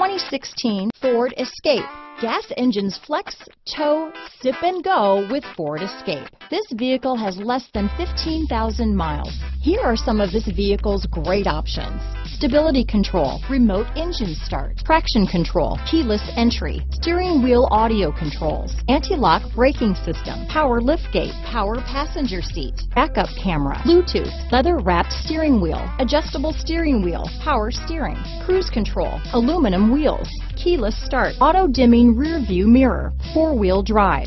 2016 Ford Escape. Gas engines flex, tow, sip and go with Ford Escape. This vehicle has less than 15,000 miles. Here are some of this vehicle's great options. Stability control, remote engine start, traction control, keyless entry, steering wheel audio controls, anti-lock braking system, power liftgate, power passenger seat, backup camera, Bluetooth, leather wrapped steering wheel, adjustable steering wheel, power steering, cruise control, aluminum wheels, keyless start, auto dimming rear view mirror, four wheel drive.